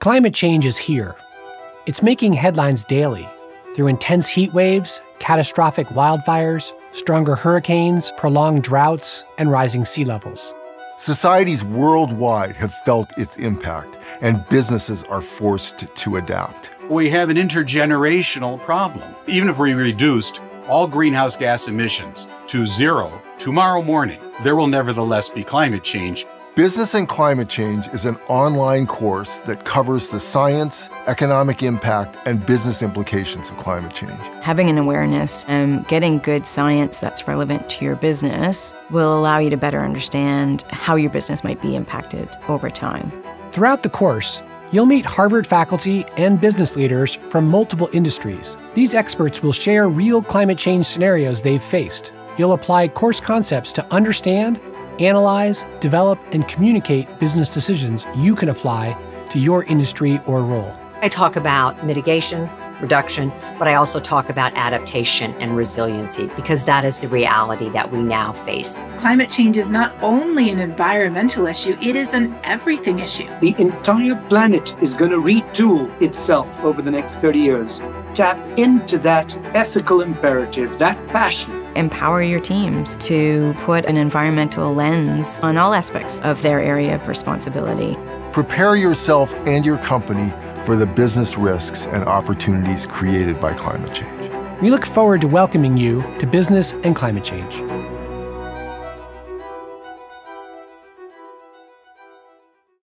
Climate change is here. It's making headlines daily through intense heat waves, catastrophic wildfires, stronger hurricanes, prolonged droughts, and rising sea levels. Societies worldwide have felt its impact, and businesses are forced to adapt. We have an intergenerational problem. Even if we reduced all greenhouse gas emissions to zero tomorrow morning, there will nevertheless be climate change Business and Climate Change is an online course that covers the science, economic impact, and business implications of climate change. Having an awareness and getting good science that's relevant to your business will allow you to better understand how your business might be impacted over time. Throughout the course, You'll meet Harvard faculty and business leaders from multiple industries. These experts will share real climate change scenarios they've faced. You'll apply course concepts to understand analyze, develop, and communicate business decisions you can apply to your industry or role. I talk about mitigation, reduction, but I also talk about adaptation and resiliency because that is the reality that we now face. Climate change is not only an environmental issue, it is an everything issue. The entire planet is going to retool itself over the next 30 years. Tap into that ethical imperative, that passion. Empower your teams to put an environmental lens on all aspects of their area of responsibility. Prepare yourself and your company for the business risks and opportunities created by climate change. We look forward to welcoming you to Business and Climate Change.